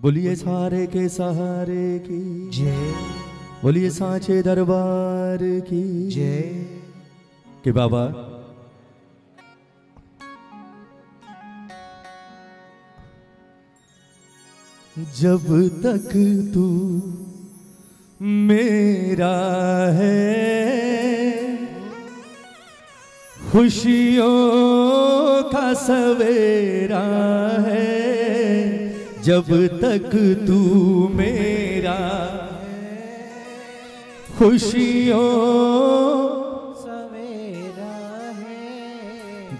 बोलिए सारे के सहारे की। जय। बोलिए सांचे दरबार की। जय। के बाबा। जब तक तू मेरा है खुशियों का सवेरा है जब तक तू मेरा खुशियों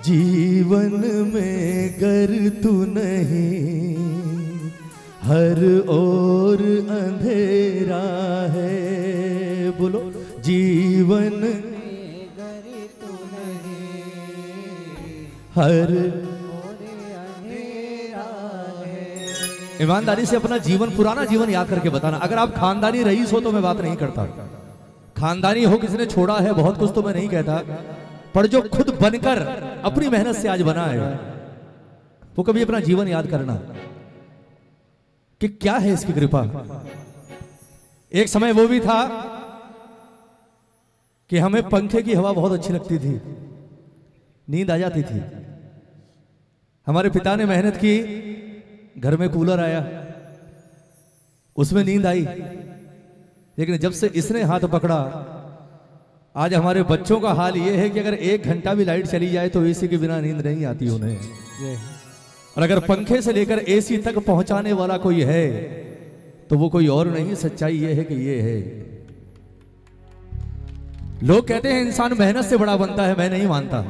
जीवन में गर तू नहीं। हर ओर अंधेरा है। बोलो, जीवन गरी तू नहीं। हर ईमानदारी से अपना जीवन, पुराना जीवन याद करके बताना। अगर आप खानदानी रईस हो तो मैं बात नहीं करता। खानदानी हो, किसी ने छोड़ा है, बहुत कुछ तो मैं नहीं कहता। पर जो खुद बनकर अपनी मेहनत से आज बना है, वो कभी अपना जीवन याद करना। कि क्या है इसकी कृपा? एक समय वो भी था कि हमें पंखे की हवा बहुत अच्छी लगती थी। नींद आ जाती थी। हमारे पिता ने मेहनत की घर में कूलर आया। उसमें नींद आई। लेकिन जब से इसने हाथ पकड़ा, आज हमारे बच्चों का हाल ये है कि अगर एक घंटा भी लाइट चली जाए तो एसी के बिना नींद नहीं आती उन्हें। और अगर पंखे से लेकर एसी तक पहुँचाने वाला कोई है तो वो कोई और नहीं, सच्चाई ये है कि ये है। लोग कहते हैं, इंसान मेहनत से बड़ा बनता है, मैं नहीं मानता।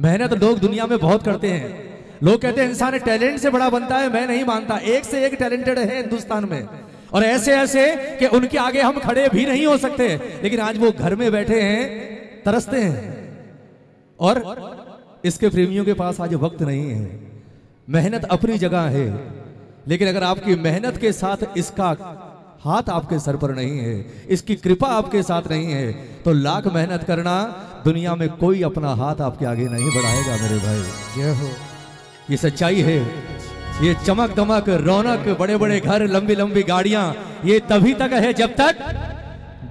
मेहनत लोग दुनिया में बहुत करते हैं। लोग कहते हैं, इंसान टैलेंट से बड़ा बनता है, मैं नहीं मानता। एक से एक टैलेंटेड है हिंदुस्तान में। और ऐसे ऐसे कि उनके आगे हम खड़े भी नहीं हो सकते। लेकिन आज वो घर में बैठे हैं, तरसते हैं। और इसके प्रेमियों के पास आज वक्त नहीं है। मेहनत अपनी जगह है। लेकिन अगर आपकी मेहनत के साथ इसका हाथ आपके सर पर नहीं है, इसकी कृपा आपके साथ नहीं है तो लाख मेहनत करना दुनिया में कोई अपना हाथ आपके आगे नहीं बढ़ाएगा, मेरे भाई। जय हो। ये सच्चाई है। ये चमक दमक रौनक बड़े बड़े घर लंबी लंबी गाड़ियाँ, ये तभी तक है जब तक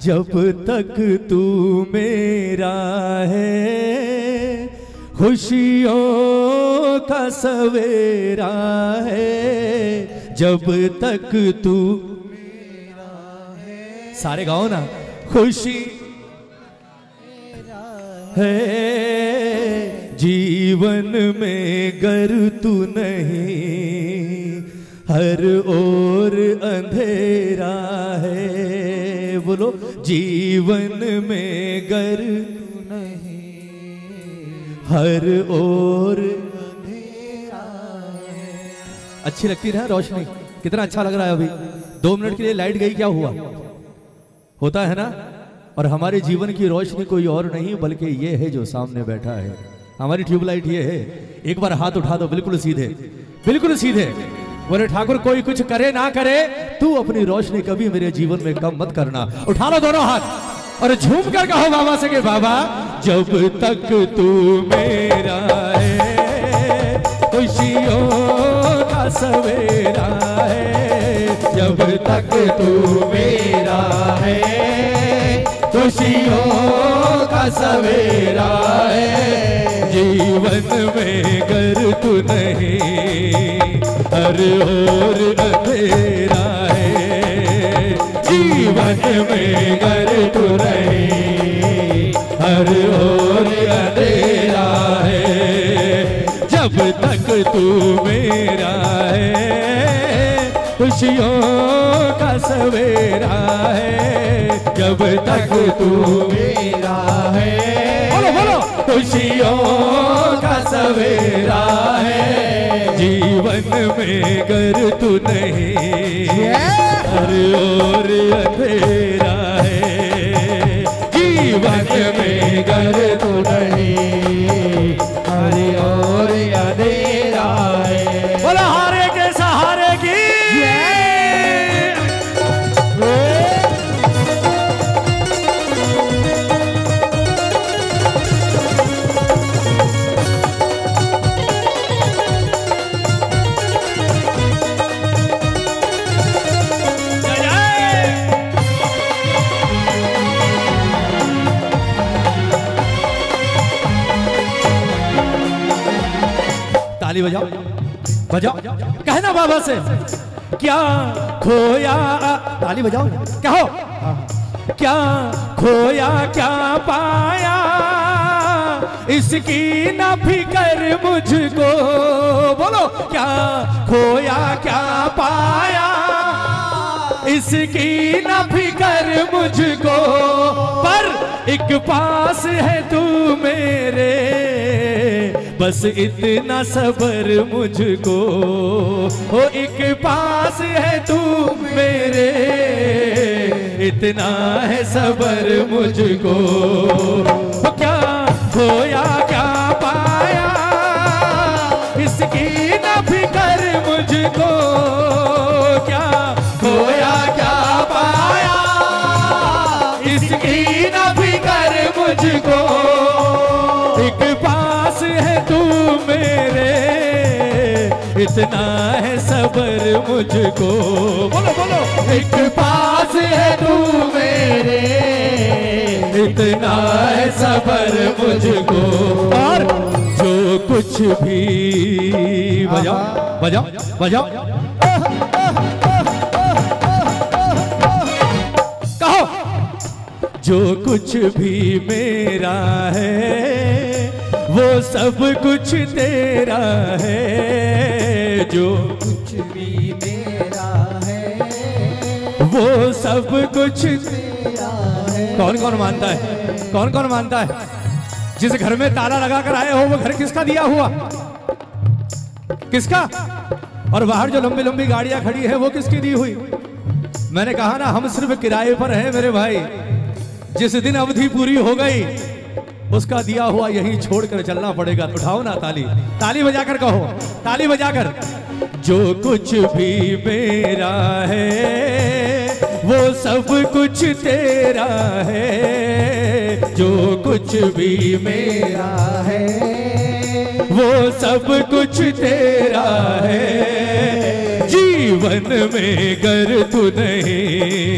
जब तक तू मेरा है। खुशियों का सवेरा है, जब तक तू मेरा है। सारे गाओ ना, खुशी है। जीवन में गर तू नहीं। हर ओर अंधेरा है। बोलो, जीवन में गर तू नहीं। हर ओर अंधेरा है। अच्छी लगती ना रोशनी। कितना अच्छा लग रहा है अभी। दो मिनट के लिए लाइट गई, क्या हुआ? होता है ना? और हमारे जीवन की रोशनी कोई और नहीं, बल्कि ये है जो सामने बैठा है। हमारी ट्यूबलाइट ये है। एक बार हाथ उठा दो, बिल्कुल सीधे। बिल्कुल सीधे। बोले, ठाकुर, कोई कुछ करे ना करे, तू अपनी रोशनी कभी मेरे जीवन में कम मत करना। उठा लो दोनों हाथ। और झूम कर कहो बाबा से कि, बाबा, जब तक तू मेरा है, खुशियों का सवेरा है, जब तक तू मेरा है, खुशियों का सवेरा है जीवन में गर तू नहीं। हर ओर अंधेरा है। जीवन में गर तू नहीं। हर ओर अंधेरा है। जब तक तू मेरा है, खुशियों का सवेरा है। जब तक तू मेरा है खुशियों का सवेरा है। जीवन में घर तू नहीं हर ओर अंधेरा है। जीवन में घर तू नहीं हर ओर बजाओ। कहना बाबा से, क्या खोया ताली बजाओ। क्या हो क्या खोया, क्या पाया? इसकी न फिकर मुझको। बोलो, क्या खोया, क्या पाया? इसकी न फिकर मुझको, पर एक पास है तू मेरे। बस इतना सबर मुझको हो एक पास है तू मेरे। इतना है सबर मुझको क्या खोया क्या पाया? इसकी न फिकर मुझको। क्या खोया, क्या पाया? इसकी न फिकर मुझको। एक पास है तू मेरे, इतना है सबर मुझको। बोलो बोलो। एक पास है तू मेरे, इतना है सबर मुझको। और कुछ भी। बजाओ बजाओ बजाओ। कहो। जो कुछ भी मेरा है, वो सब कुछ तेरा है। जो कुछ भी मेरा है, वो सब कुछ तेरा है। कौन कौन मानता है? कौन कौन मानता है? जिस घर में ताला लगा कर आए हो, वो घर किसका दिया हुआ? किसका? और बाहर जो लंबी लंबी गाड़ियाँ खड़ी है, वो किसकी दी हुई? मैंने कहा ना, हम सिर्फ़ किराए पर हैं मेरे भाई। जिस दिन अवधि पूरी हो गई, उसका दिया हुआ यही छोड़कर चलना पड़ेगा। उठाओ ना ताली। ताली बजाकर कहो। ताली बजाकर। जो कुछ भी मेरा है, वो सब कुछ तेरा है। जो कुछ भी मेरा है, वो सब कुछ तेरा है। जीवन में गर तू नहीं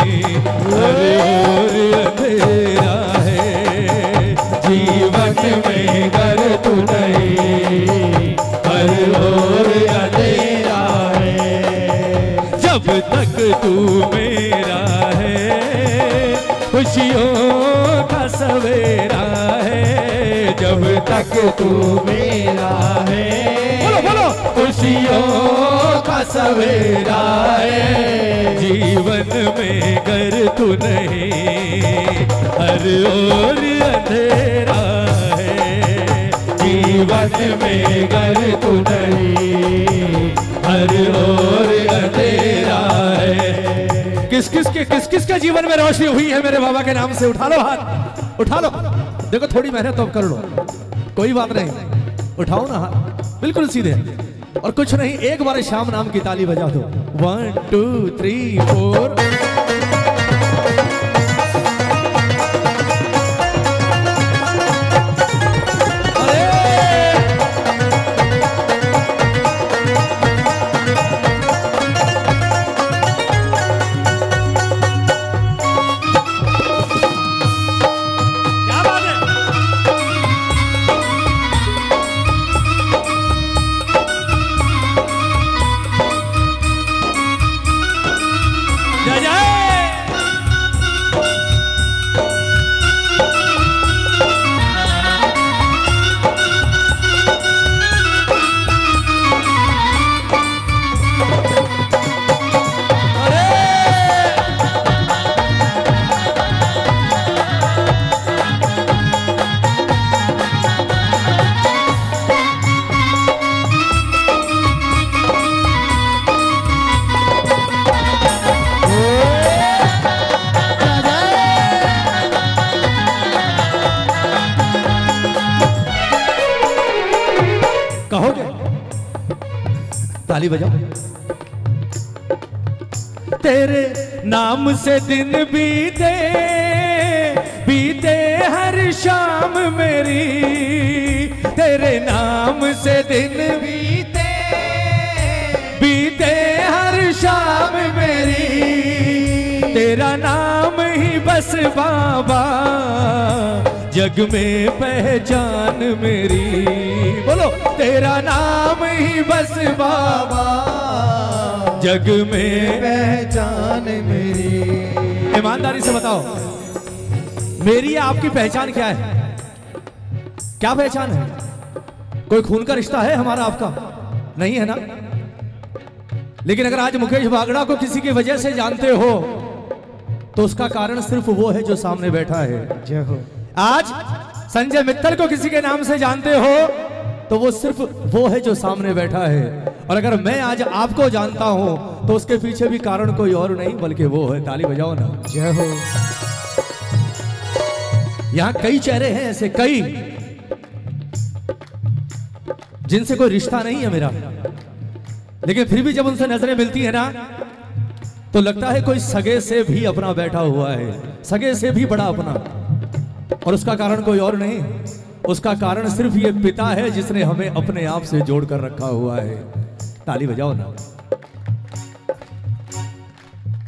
तेरा है। जीवन में गर तू नहीं। सवेरा है, जब तक तू मेरा है। बोलो बोलो। खुशियों का सवेरा है, जीवन में घर तू नहीं, हर ओर अंधेरा है। जीवन में घर तू नहीं, हर ओर अंधेरा है। किस किस के किस किस के जीवन में रोशनी हुई है मेरे बाबा के नाम से? उठा लो हाथ। उठा लो। देखो, थोड़ी मेहनत तो कर लो। कोई बात नहीं। उठाओ ना हाथ। बिल्कुल सीधे। और कुछ नहीं, एक बार शाम नाम की ताली बजा दो। वन टू थ्री फोर बजाओ तेरे नाम से दिन बीते बीते हर शाम मेरी। तेरे नाम से दिन बीते बीते हर शाम मेरी। तेरा नाम ही बस बाबा, जग में पहचान मेरी। तेरा नाम ही बस बाबा। जग में पहचान मेरी। ईमानदारी से बताओ मेरी आपकी पहचान क्या है? क्या पहचान है? कोई खून का रिश्ता है हमारा आपका? नहीं है ना? लेकिन अगर आज मुकेश बागड़ा को किसी की वजह से जानते हो तो उसका कारण सिर्फ़ वो है जो सामने बैठा है। जय हो। आज संजय मित्तल को किसी के नाम से जानते हो तो वो सिर्फ़ वो है जो सामने बैठा है। और अगर मैं आज आपको जानता हूँ तो उसके पीछे भी कारण कोई और नहीं बल्कि वो है। ताली बजाओ ना। जय हो। यहाँ कई चेहरे हैं ऐसे कई जिनसे कोई रिश्ता नहीं है मेरा। लेकिन फिर भी जब उनसे नज़रें मिलती है ना तो लगता है कोई सगे से भी अपना बैठा हुआ है। सगे से भी बड़ा अपना। और उसका कारण कोई और नहीं। उसका कारण सिर्फ़ ये पिता है जिसने हमें अपने आप से जोड़ कर रखा हुआ है। ताली बजाओ ना।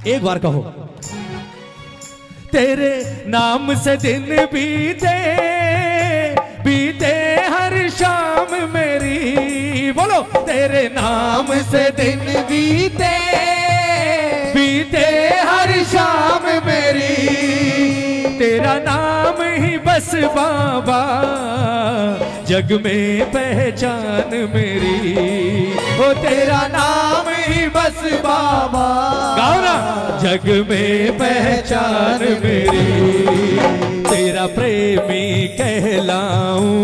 एक बार कहो, तेरे नाम से दिन बीते बीते हर शाम मेरी। बोलो, तेरे नाम से दिन बीते बीते हर शाम मेरी। तेरा नाम बस बाबा जग में पहचान मेरी। ओ तेरा नाम ही बस बाबा गाओ ना। जग में पहचान मेरी। तेरा प्रेमी कहलाऊं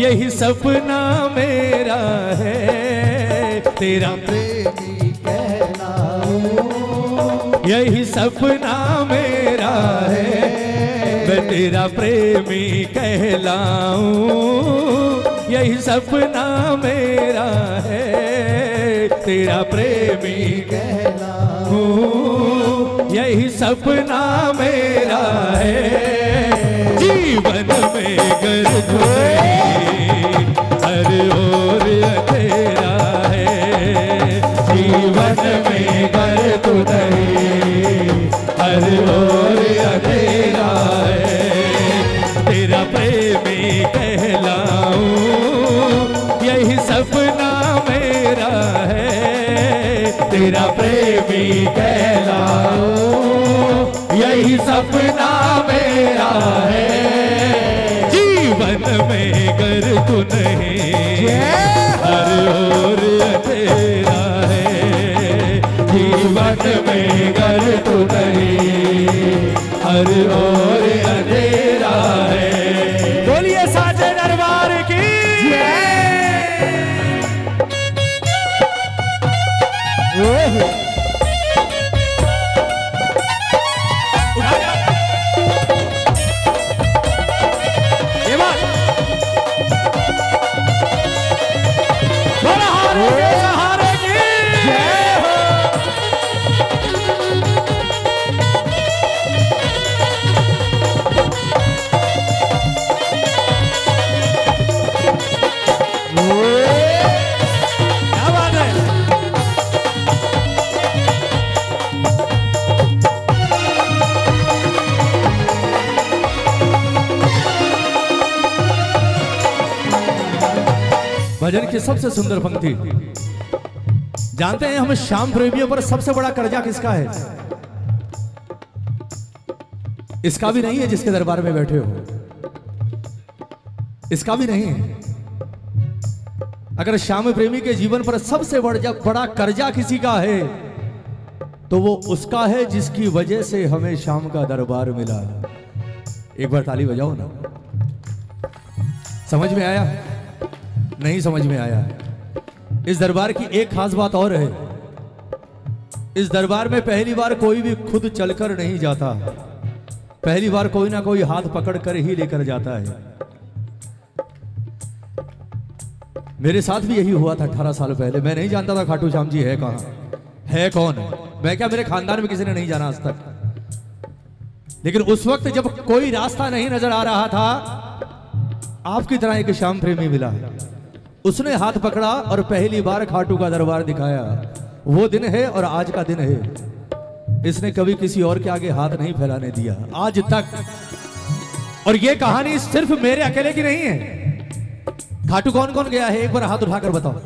यही सपना मेरा है। तेरा प्रेमी कहलाऊं यही सपना मेरा है। मैं तेरा प्रेमी कहलाऊं, यही सपना मेरा है। तेरा प्रेमी कहलाऊं, यही सपना मेरा है। जीवन में गर हर ओर अंधेरा है। जीवन में गर तू नहीं, हर ओर अंधेरा तेरा प्रेमी कहलाऊं यही सपना मेरा है। जीवन में गर तू नहीं, हर ओर अंधेरा है। जीवन में गर तू नहीं, हर ओर अंधेरा सबसे सुंदर पंक्ति। जानते हैं हम श्याम प्रेमियों पर सबसे बड़ा कर्जा किसका है? इसका भी नहीं है जिसके दरबार में बैठे हो। इसका भी नहीं है। अगर श्याम प्रेमी के जीवन पर सबसे बड़ा बड़ा कर्जा किसी का है तो वो उसका है जिसकी वजह से हमें शाम का दरबार मिला। एक बार ताली बजाओ ना। समझ में आया? नहीं समझ में आया इस दरबार की एक खास बात और है। इस दरबार में पहली बार कोई भी खुद चलकर नहीं जाता। पहली बार कोई ना कोई हाथ पकड़ कर ही लेकर जाता है। मेरे साथ भी यही हुआ था अठारह साल पहले। मैं नहीं जानता था खाटू श्याम जी है कहाँ। है कौन? मैं क्या मेरे खानदान में किसी ने नहीं जाना आज तक? लेकिन उस वक्त जब कोई रास्ता नहीं नज़र आ रहा था, आपकी तरह एक श्याम प्रेमी मिला। उसने हाथ पकड़ा और पहली बार खाटू का दरबार दिखाया। वो दिन है और आज का दिन है। इसने कभी किसी और के आगे हाथ नहीं फैलाने दिया। आज तक। और ये कहानी सिर्फ़ मेरे अकेले की नहीं है। खाटू कौन कौन गया है? एक बार हाथ उठाकर बताओ।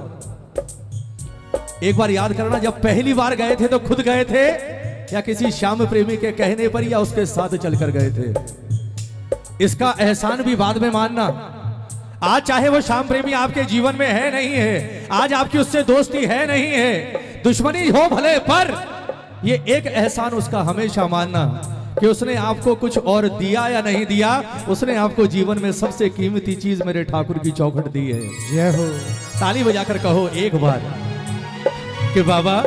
एक बार याद करना, जब पहली बार गए थे तो खुद गए थे, या किसी श्याम प्रेमी के कहने पर या उसके साथ चलकर गए थे। इसका एहसान भी बाद में मानना। आज चाहे वो श्याम प्रेमी आपके जीवन में है नहीं है आज आपकी उससे दोस्ती है नहीं है दुश्मनी हो भले पर ये एक एहसान उसका हमेशा मानना कि उसने आपको कुछ और दिया या नहीं दिया उसने आपको जीवन में सबसे कीमती चीज़ मेरे ठाकुर की चौखट दी है। जय हो। ताली बजाकर कहो एक बार कि बाबा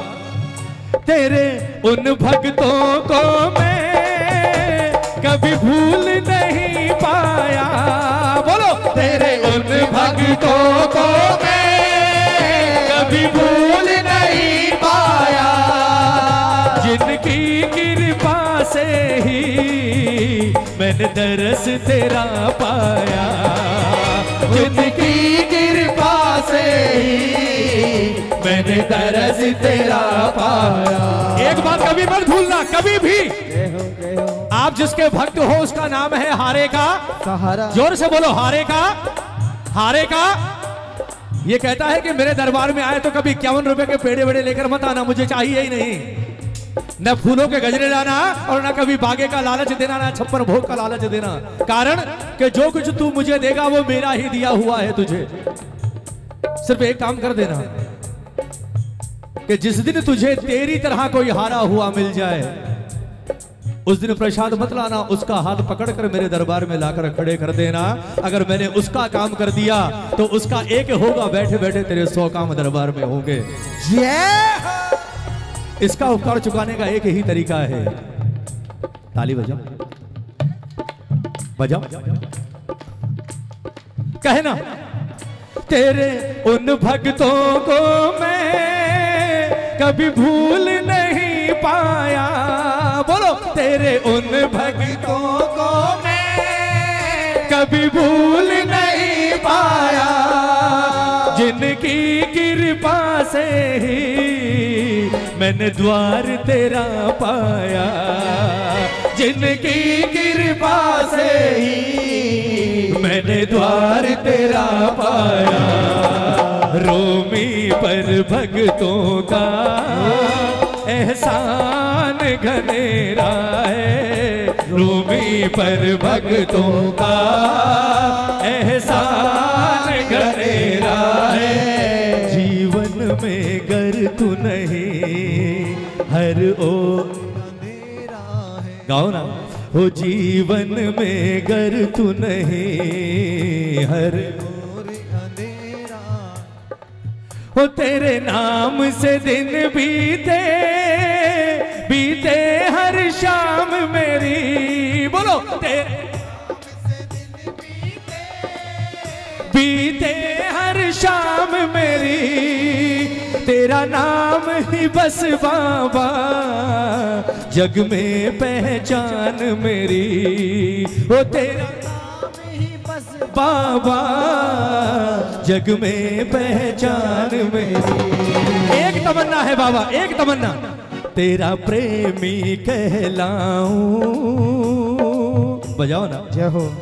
तेरे उन भक्तों को मैं कभी भूल नहीं पाया। बोलो, तेरे उन भक्तों को मैं कभी भूल नहीं पाया। जिनकी कृपा से ही मैंने दरस तेरा पाया। जिनकी कृपा से ही मैंने दरस तेरा पाया। एक बात कभी मत भूलना, कभी भी। आप जिसके भक्त हो उसका नाम है हारे का सहारा। ज़ोर से बोलो हारे का हारे का ये कहता है कि मेरे दरबार में आए तो कभी इक्यावन रुपए के पेड़े वेड़े लेकर मत आना मुझे चाहिए ही नहीं। न फूलों के गजरे लाना और न कभी बागे का लालच देना ना छप्पर भोग का लालच देना। कारण कि जो कुछ तू मुझे देगा वो मेरा ही दिया हुआ है तुझे। सिर्फ़ एक काम कर देना कि जिस दिन तुझे तेरी तरह कोई हारा हुआ मिल जाए उस दिन प्रसाद मत लाना उसका हाथ पकड़कर मेरे दरबार में लाकर खड़े कर देना। अगर मैंने उसका काम कर दिया तो उसका एक होगा बैठे बैठे तेरे सौ काम दरबार में होंगे। इसका उपकार चुकाने का एक ही तरीका है। ताली बजाओ। बजाओ। कहना तेरे उन भक्तों को मैं कभी भूल नहीं पाया। बोलो, तेरे उन भक्तों को मैं कभी भूल नहीं पाया, जिनकी कृपा से ही मैंने द्वार तेरा पाया, जिनकी कृपा से ही मैंने द्वार तेरा पाया। रोमी पर भक्तों का एहसान घनेरा है रोमी पर भक्तों का एहसान घनेरा है। जीवन में गर तू नहीं, हर ओ गाओ ना। हो जीवन में गर तू नहीं, हर हो तेरे नाम से दिन बीते बीते हर शाम मेरी। बोलो तेरे बीते हर शाम मेरी। तेरा नाम ही बस बाबा, जग में पहचान मेरी। वो तेरा बाबा जग में पहचान मेरी एक तमन्ना है बाबा एक तमन्ना। तेरा प्रेमी कहलाऊं। बजाओ ना। जय हो।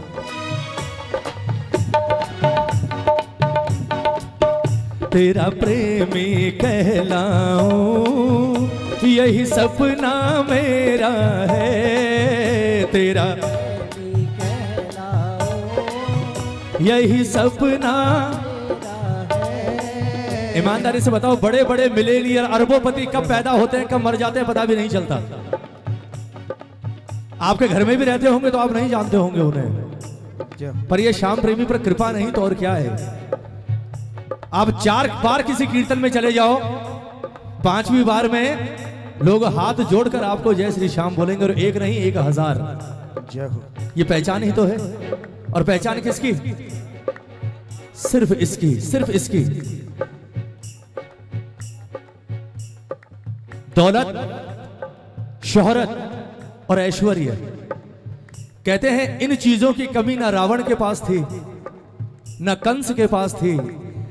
तेरा प्रेमी कहलाऊं। यही सपना मेरा है। तेरा यही सपना ईमानदारी से बताओ बड़े बड़े मिलेनियर अरबोपति कब पैदा होते हैं कब मर जाते हैं पता भी नहीं चलता। आपके घर में भी रहते होंगे तो आप नहीं जानते होंगे उन्हें। पर ये श्याम प्रेमी पर कृपा नहीं तो और क्या है? आप चार बार किसी कीर्तन में चले जाओ पांचवी बार में लोग हाथ जोड़कर आपको जय श्री श्याम बोलेंगे और एक नहीं एक हज़ार। ये पहचान ही तो है। और पहचान किसकी? सिर्फ़ इसकी सिर्फ़ इसकी। दौलत, शोहरत और ऐश्वर्य। कहते हैं, इन चीज़ों की कमी ना रावण के पास थी, ना कंस के पास थी,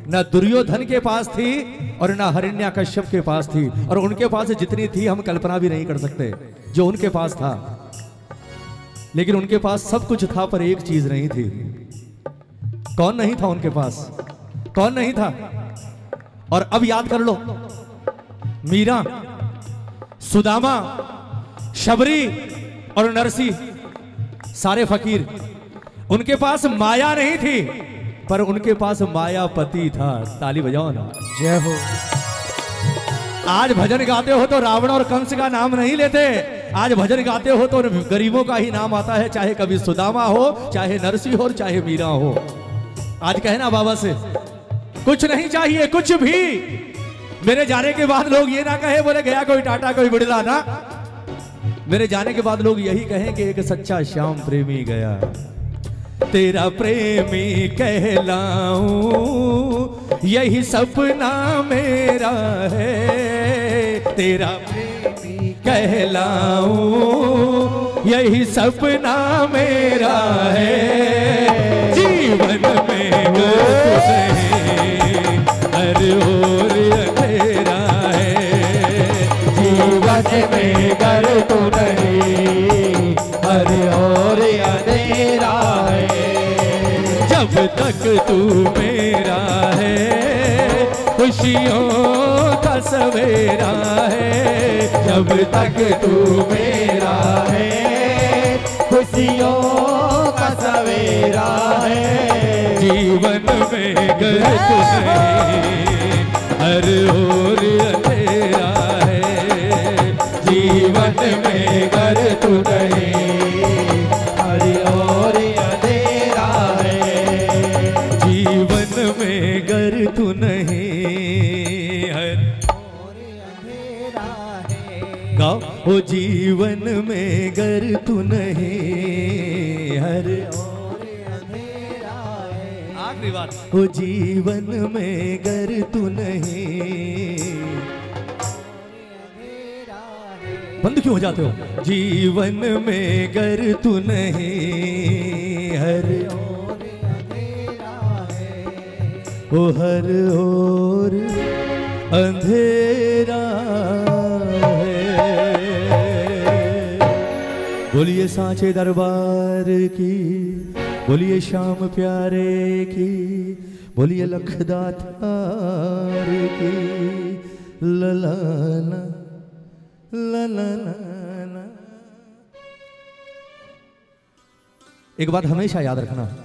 ना दुर्योधन के पास थी और ना हरिण्या कश्यप के पास थी। और उनके पास जितनी थी, हम कल्पना भी नहीं कर सकते, जो उनके पास था। लेकिन उनके पास सब कुछ था पर एक चीज़ नहीं थी। कौन नहीं था उनके पास? कौन नहीं था? और अब याद कर लो। मीरा सुदामा शबरी और नरसी सारे फकीर उनके पास माया नहीं थी पर उनके पास मायापति था। ताली बजाओ ना। जय हो। आज भजन गाते हो तो रावण और कंस का नाम नहीं लेते। आज भजन गाते हो तो गरीबों का ही नाम आता है, चाहे कभी सुदामा हो, चाहे नरसी हो चाहे मीरा हो। आज कहना बाबा से, कुछ नहीं चाहिए, कुछ भी। मेरे जाने के बाद लोग ये ना कहे, बोले, गया कोई टाटा, कोई बिड़ला ना। मेरे जाने के बाद लोग यही कहें कि एक सच्चा श्याम प्रेमी गया। तेरा प्रेमी कहलाऊं, यही सपना मेरा है। तेरा प्रेमी कहलाऊं, यही सपना मेरा है। जीवन में हर ओर अंधेरा है। जीवन में कर तू नहीं और अंधेरा है। जब तक तू मेरा है खुशियों का सवेरा है, जब तक तू मेरा है। खुशियों का सवेरा है, जीवन में नहीं हर ओर अंधेरा है। जीवन में गर तू हो जीवन में गर तू नहीं। हर है। आखिरी बात। हो जीवन में गर तू नहीं। बंद क्यों हो जाते हो? जीवन में गर तू नहीं। हर और अंधेरा है। ओ हर और अंधेरा। बोलिए सांचे दरबार की, बोलिए श्याम प्यारे की, बोलिए लखदातार की, ललाना ललाना। एक बात हमेशा याद रखना,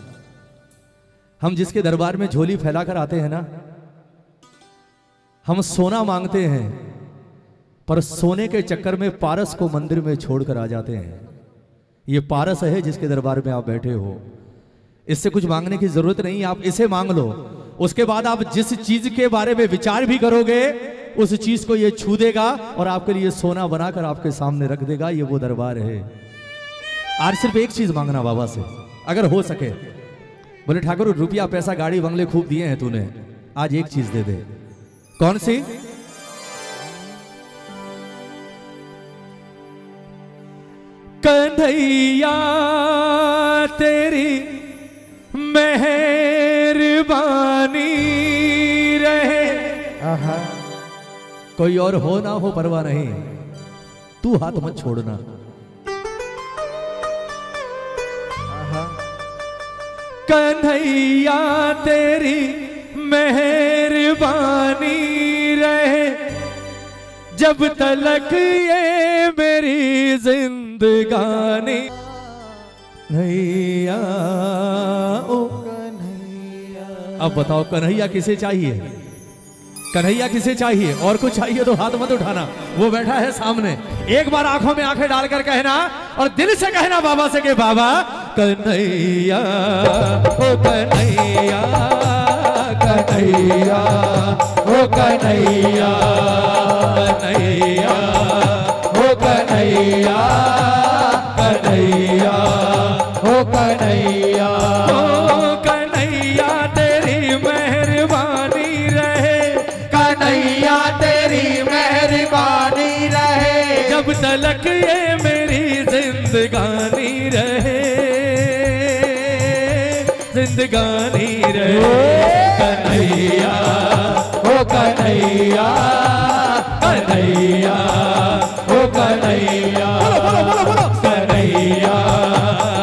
हम जिसके दरबार में झोली फैलाकर आते हैं ना, हम सोना मांगते हैं, पर सोने के चक्कर में पारस को मंदिर में छोड़कर आ जाते हैं। ये पारस है जिसके दरबार में आप बैठे हो। इससे कुछ मांगने की ज़रूरत नहीं, आप इसे मांग लो। उसके बाद आप जिस चीज़ के बारे में विचार भी करोगे, उस चीज़ को ये छू देगा और आपके लिए सोना बनाकर आपके सामने रख देगा। ये वो दरबार है। आज सिर्फ़ एक चीज़ मांगना बाबा से, अगर हो सके। बोले, ठाकुर, रुपया, पैसा, गाड़ी, बंगले खूब दिए हैं तूने। आज एक चीज़ दे दे। कौन सी? कन्हैया तेरी मेहरबानी रहे। कोई और हो ना हो परवाह नहीं। तू हाथ मत छोड़ना। कन्हैया तेरी मेहरबानी रहे। जब तलक ये मेरी जिंदगानी। नैया ओ कन्हैया। अब बताओ, कन्हैया किसे चाहिए? कन्हैया किसे चाहिए? और कुछ चाहिए तो हाथ मत उठाना। वो बैठा है सामने। एक बार आँखों में आँखें डालकर कहना और दिल से कहना बाबा से के बाबा, कन्हैया, ओ कन्हैया। कन्हैया ओ कन्हैया कन्हैया कन्हैया कन्हैया। जिंदगानी रे। कन्हैया ओ कन्हैया कन्हैया ओ कन्हैया कन्हैया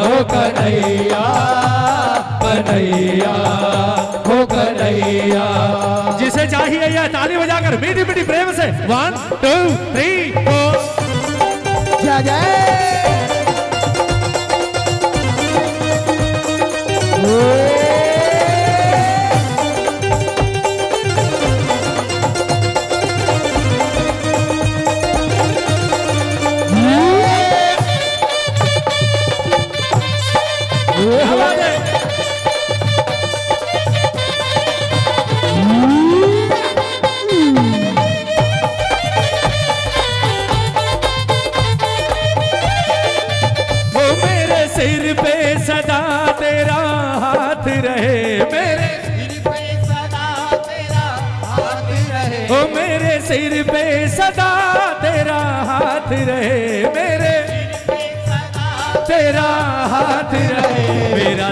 ओ कन्हैया कन्हैया ओ कन्हैया। जिसे चाहिए यह ताली बजाकर मीठी मीठी प्रेम से। वन टू थ्री फोर जय जय।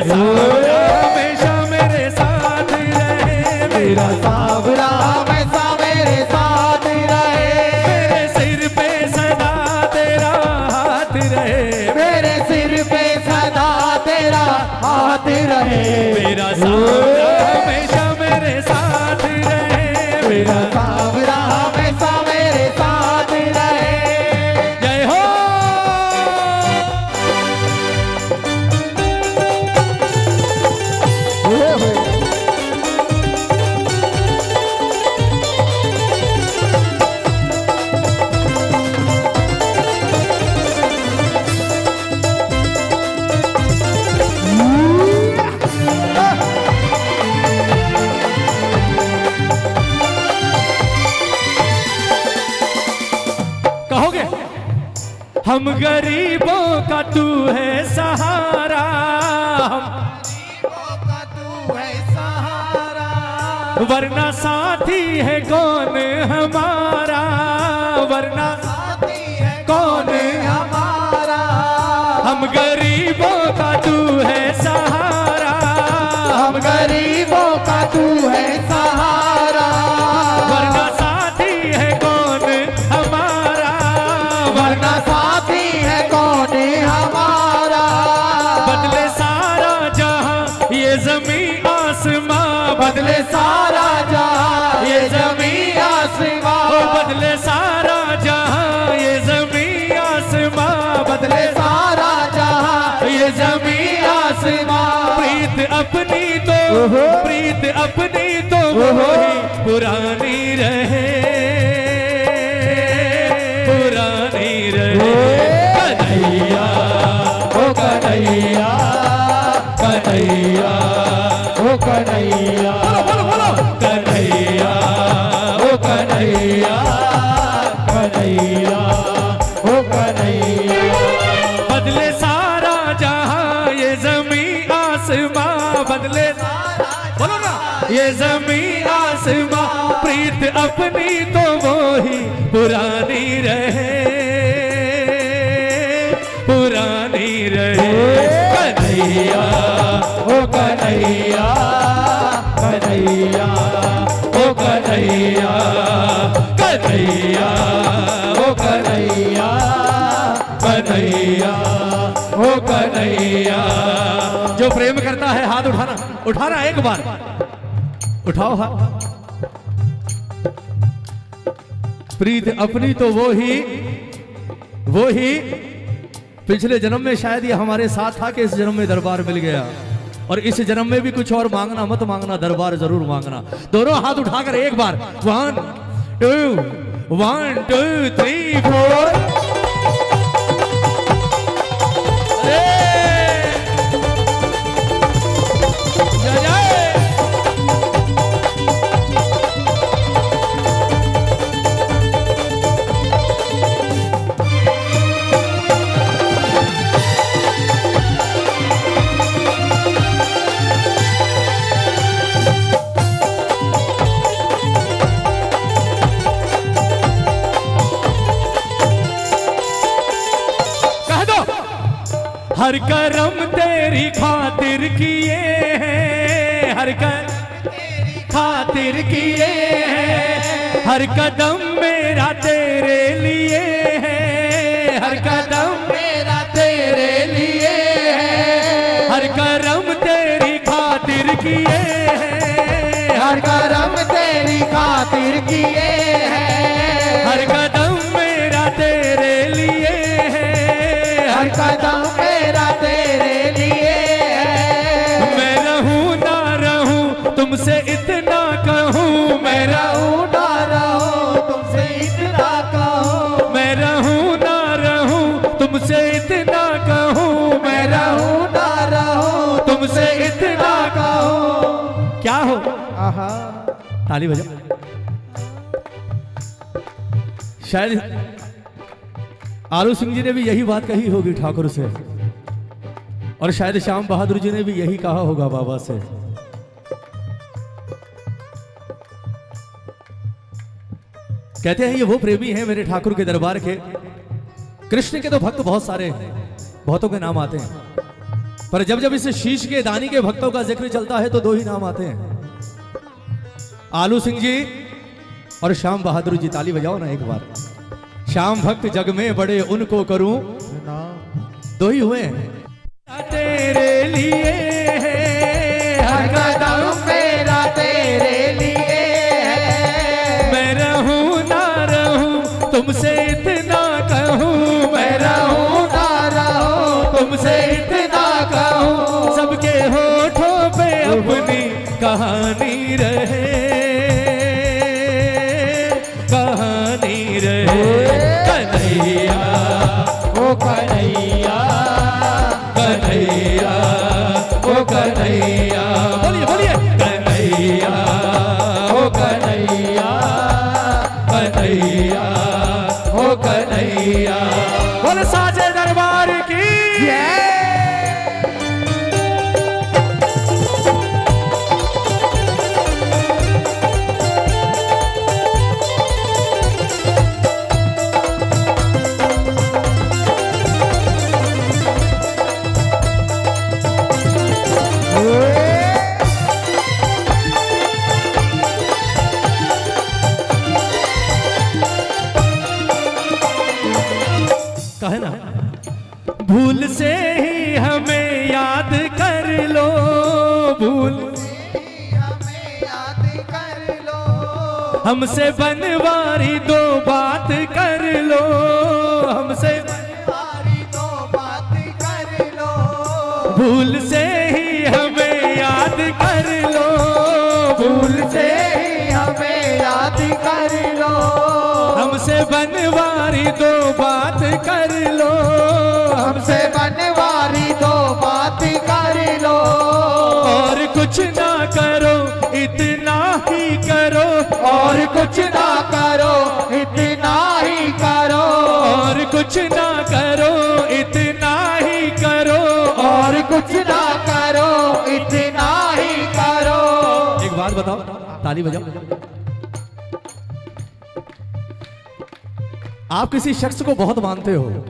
सावरा हमेशा मेरे साथ रहे। मेरा सावरा हमेशा मेरे साथ रहे। मेरे सिर पे सदा तेरा हाथ रहे। मेरे सिर पे सदा तेरा हाथ रहे। मेरा सावरा वरना साथी है कौन हमारा? वरना साथी है कौन हमारा? हम गरीबों का तू है अपनी तो। प्रीत अपनी तो। वही पुरानी रहे। पुरानी रहे। कन्हैया ओ कन्हैया कन्हैया। ओ कन्हैया। अपनी तो वो ही पुरानी रहे। पुरानी रहे। कन्हैया, ओ कन्हैया कन्हैया, ओ कन्हैया कन्हैया, ओ कन्हैया कन्हैया, ओ कन्हैया। जो प्रेम करता है, हाथ उठाना। उठाना एक बार। उठाओ हाथ। प्रीत अपनी तो वो ही वो ही पिछले जन्म में शायद ये हमारे साथ था कि इस जन्म में दरबार मिल गया। और इस जन्म में भी कुछ और मांगना मत मांगना, दरबार ज़रूर मांगना। दोनों हाथ उठाकर एक बार one two one two three four हर करम तेरी खातिर किए हर कर खातिर किए हर कदम मेरा तेरे लिए है। हर कदम मेरा तेरे लिए हर करम तेरी खातिर किए हर करम तेरी खातिर किए ताली बजाओ शायद आलू सिंह जी ने भी यही बात कही होगी ठाकुर से। और शायद श्याम बहादुर जी ने भी यही कहा होगा बाबा से। कहते हैं, ये वो प्रेमी है मेरे ठाकुर के दरबार के। कृष्ण के तो भक्त बहुत सारे हैं, बहुतों के नाम आते हैं। पर जब जब इस शीश के दानी के भक्तों का ज़िक्र चलता है तो दो ही नाम आते हैं। आलू सिंह जी और श्याम बहादुर जी ताली बजाओ ना एक बार। श्याम भक्त जग में बड़े उनको करूँ। दो ही हुए हैं। तेरे लिए तेरे लिए मैं रहूँ ना रहूँ तुमसे हमसे बनवारी दो बात कर लो। हमसे हमारी दो बात कर लो। भूल से ही हमें याद कर लो। भूल से ही हमें याद कर लो। हमसे बनवारी दो बात कर लो। हमसे बनवारी दो बात कर लो। और कुछ ना करो, इतना ही करो और कुछ ना करो इतना ही करो। और कुछ ना करो इतना ही करो। और कुछ ना करो इतना ही करो। एक बात बताओ ताली बजाओ। आप किसी शख्स को बहुत मानते हो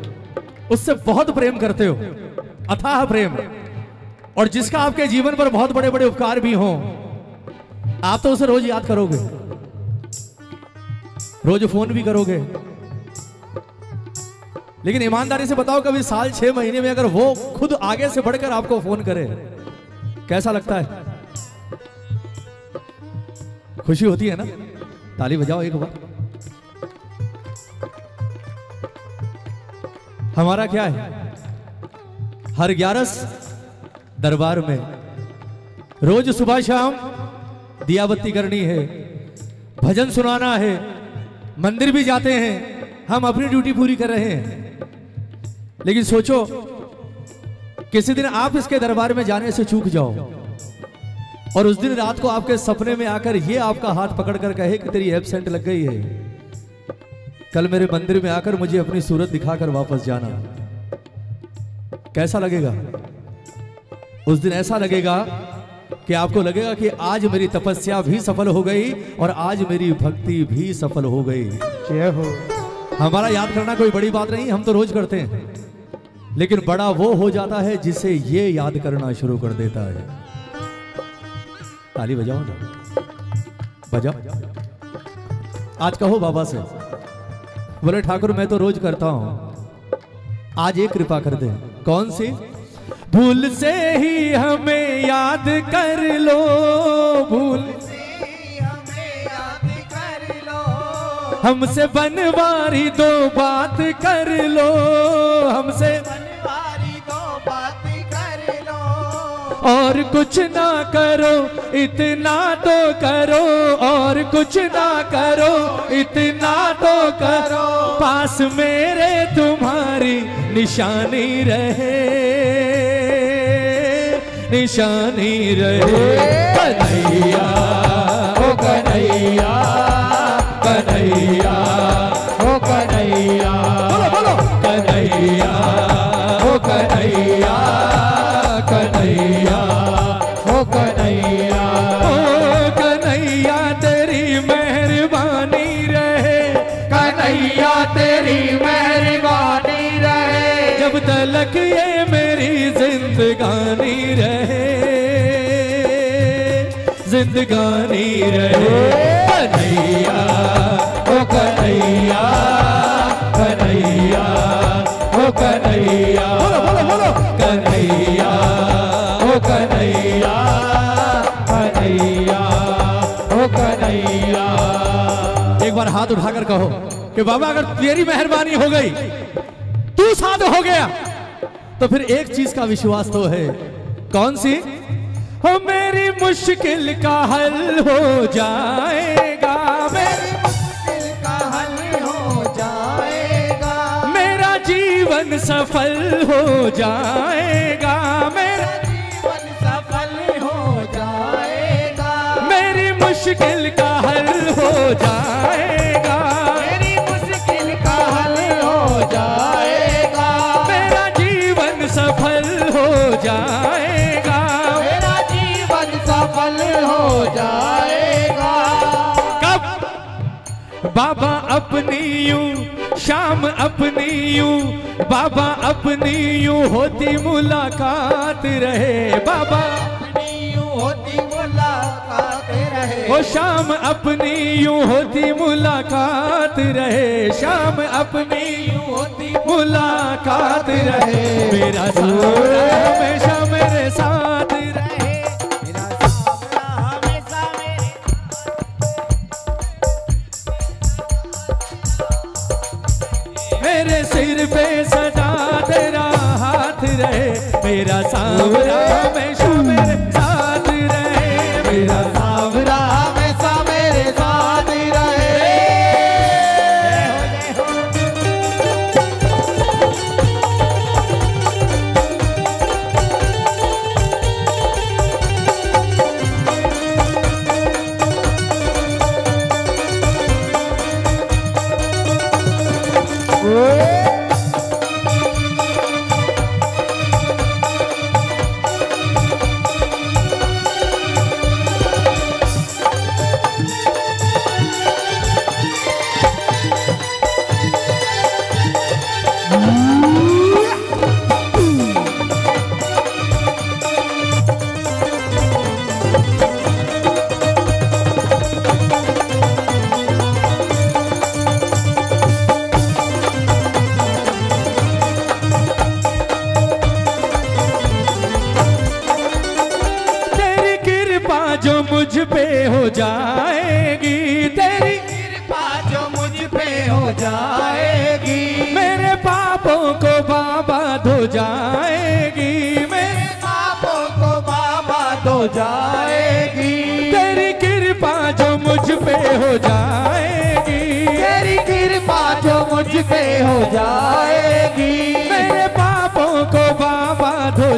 उससे बहुत प्रेम करते हो अथाह प्रेम और जिसका आपके जीवन पर बहुत बड़े बड़े उपकार भी हों आप तो उसे रोज याद करोगे। रोज फ़ोन भी करोगे। लेकिन ईमानदारी से बताओ कभी साल छह महीने में अगर वो खुद आगे से बढ़कर आपको फ़ोन करे, कैसा लगता है? खुशी होती है ना? ताली बजाओ एक बार। हमारा क्या है? हर ग्यारस दरबार में रोज सुबह शाम दिया बत्ती करनी है। भजन सुनाना है। मंदिर भी जाते हैं। हम अपनी ड्यूटी पूरी कर रहे हैं। लेकिन सोचो, किसी दिन आप इसके दरबार में जाने से चूक जाओ। और उस दिन रात को आपके सपने में आकर ये आपका हाथ पकड़कर कहे कि तेरी एबसेंट लग गई है। कल मेरे मंदिर में आकर मुझे अपनी सूरत दिखाकर वापस जाना। कैसा लगेगा? उस दिन ऐसा लगेगा कि आपको लगेगा कि आज मेरी तपस्या भी सफल हो गई और आज मेरी भक्ति भी सफल हो गई? जय हो। हमारा याद करना कोई बड़ी बात नहीं हम तो रोज करते हैं। लेकिन बड़ा वो हो जाता है जिसे ये याद करना शुरू कर देता है। ताली बजाओ ना। बजाओ। आज कहो बाबा से बोले ठाकुर मैं तो रोज करता हूँ। आज एक कृपा कर दे। कौन सी? भूल से ही हमें याद कर लो, भूल से ही हमें याद कर लो हमसे बनवारी दो बात कर लो, हमसे बनवारी दो बात कर लो और कुछ ना करो, इतना तो करो, और कुछ ना करो, इतना तो करो, पास मेरे तुम्हारी निशानी रहे। निशानी रहे। कन्हैया ओ कन्हैया कन्हैया ओ कन्हैया बोलो बोलो। कन्हैया ओ कन्हैया। जिंदगानी रहे। कन्हैया, ओ कन्हैया कन्हैया, ओ कन्हैया, बोलो बोलो बोलो। कन्हैया, ओ कन्हैया कन्हैया, ओ कन्हैया। एक बार हाथ उठाकर कहो कि बाबा, अगर तेरी मेहरबानी हो गई, तू साध हो गया तो फिर एक चीज़ का विश्वास तो है। कौन सी? हो मेरी मुश्किल का हल हो जाएगा। मेरी मुश्किल का हल हो जाएगा। मेरा जीवन सफल हो जाएगा। मेरा जीवन सफल हो जाएगा। मेरी मुश्किल का हल हो जाएगा। बाबा अपनी यूँ शाम अपनी यूँ बाबा अपनी यूँ होती मुलाकात रहे बाबा। अपनी यूँ होती मुलाकात रहे। वो शाम अपनी यूँ होती मुलाकात रहे शाम अपनी यूँ होती मुलाकात रहे। मेरा सावरा हमेशा मेरे साथ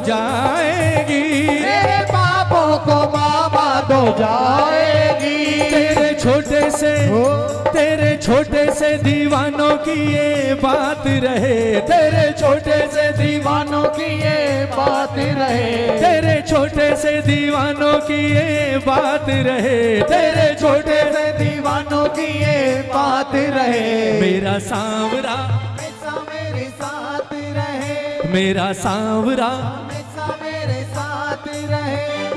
जाएगी। मेरे पापों को बाबा धो जाएगी। तेरे छोटे से। तेरे छोटे से दीवानों की ये बात रहे। तेरे छोटे से दीवानों की ये बात रहे। तेरे छोटे से दीवानों की ये बात रहे। तेरे छोटे से दीवानों की ये बात रहे। मेरा सांवरा हमेशा मेरे साथ रहे। मेरा सांवरा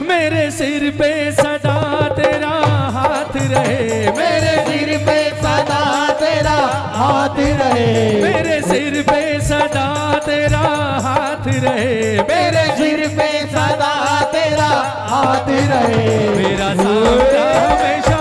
मेरे सिर पे सदा तेरा हाथ रहे। मेरे सिर पे सदा तेरा हाथ रहे। मेरे सिर पे सदा तेरा हाथ रहे। मेरे सिर पे सदा तेरा हाथ रहे। मेरा सामना हमेशा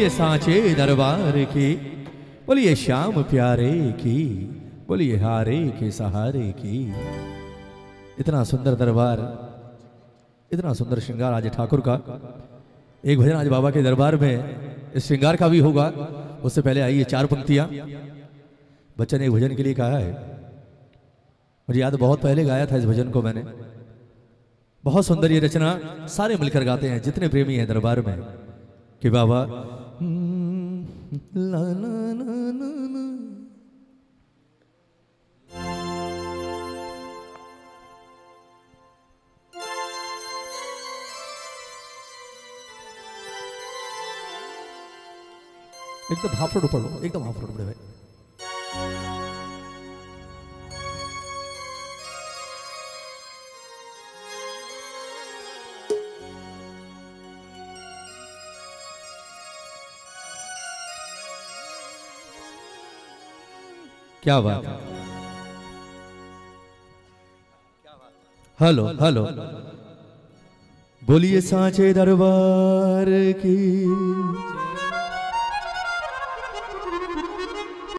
बोलिए सांचे दरबार की, बोलिए श्याम प्यारे की, बोलिए हारे के सहारे की। इतना सुंदर दरबार, इतना सुंदर श्रृंगार आज ठाकुर का। एक भजन आज बाबा के दरबार में, इस श्रृंगार का भी होगा। उससे पहले आइए चार पंक्तियाँ। बच्चे ने एक भजन के लिए कहा है। मुझे याद बहुत पहले गाया था इस भजन को मैंने। बहुत सुंदर ये रचना सारे मिलकर गाते हैं, जितने प्रेमी हैं दरबार में, कि बाबा। एकदम हाफड़ ऊपर लो एकदम हाफड़ ऊपर भाई क्या बात हेलो हेलो बोलिए सांचे दरबार की।